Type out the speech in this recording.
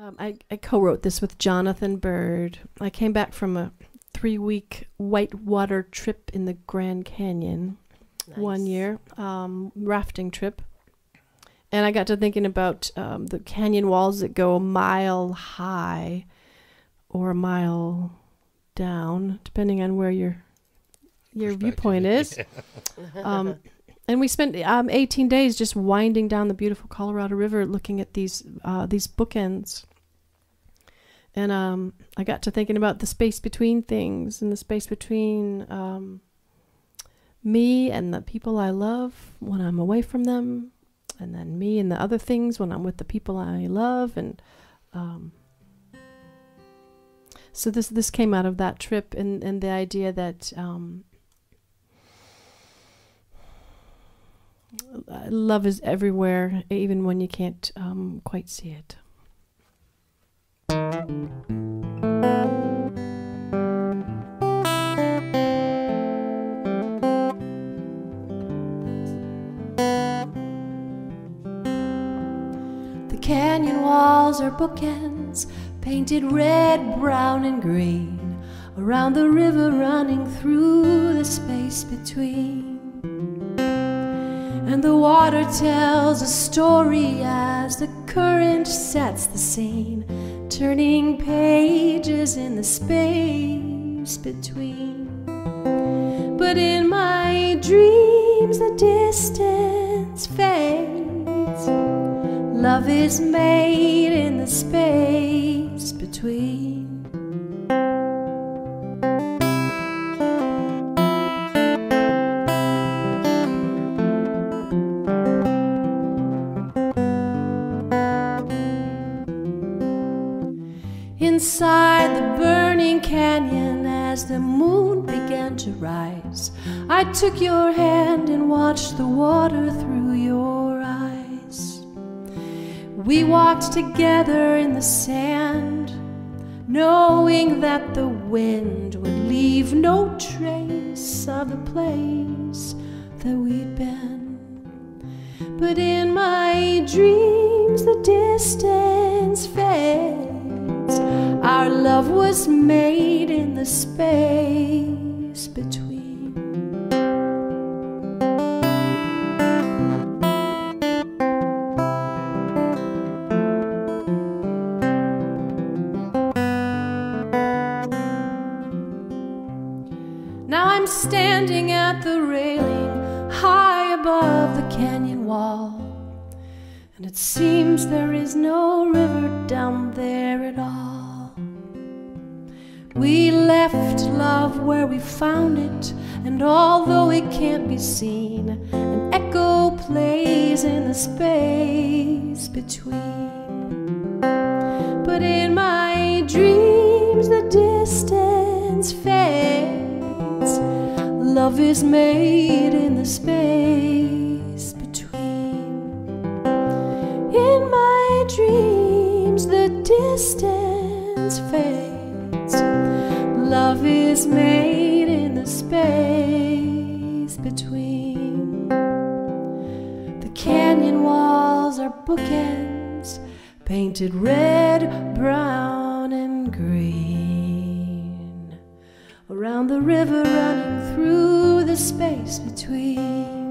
Um, I, I co wrote this with Jonathan Bird. I came back from a three week whitewater trip in the Grand Canyon one year, um, rafting trip. And I got to thinking about um, the canyon walls that go a mile high or a mile down, depending on where your your viewpoint is. Um, and we spent um, 18 days just winding down the beautiful Colorado River, looking at these uh, these bookends. And um, I got to thinking about the space between things and the space between um, me and the people I love when I'm away from them, and then me and the other things when I'm with the people I love. And um, so this this came out of that trip, and and the idea that. Um, love is everywhere, even when you can't um, quite see it. The canyon walls are bookends, painted red, brown, and green, around the river running through the space between. And the water tells a story as the current sets the scene, turning pages in the space between. But in my dreams, the distance fades. Love is made in the space between. Inside the burning canyon, as the moon began to rise, I took your hand and watched the water through your eyes. We walked together in the sand, knowing that the wind would leave no trace of the place that we'd been. But in my dreams, the distance fades. Our love was made in the space between. Now I'm standing at the railing high above the canyon wall. And it seems there is no river down there at all. We left love where we found it, and although it can't be seen, an echo plays in the space between. But in my dreams, the distance fades. Love is made in the space between. In my dreams, the distance fades. Love is made in the space between. The canyon walls are bookends, painted red, brown, and green. Around the river running through the space between.